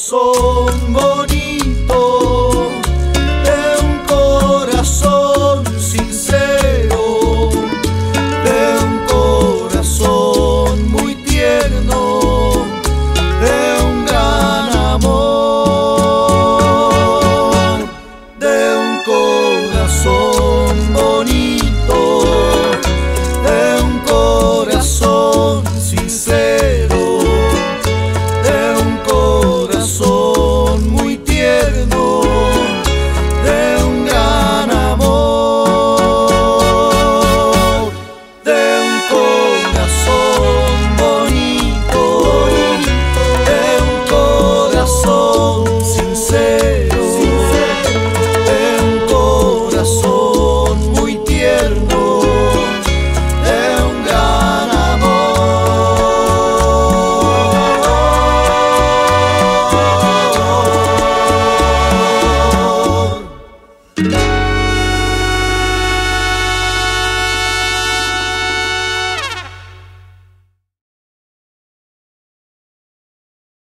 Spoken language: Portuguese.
sou bonito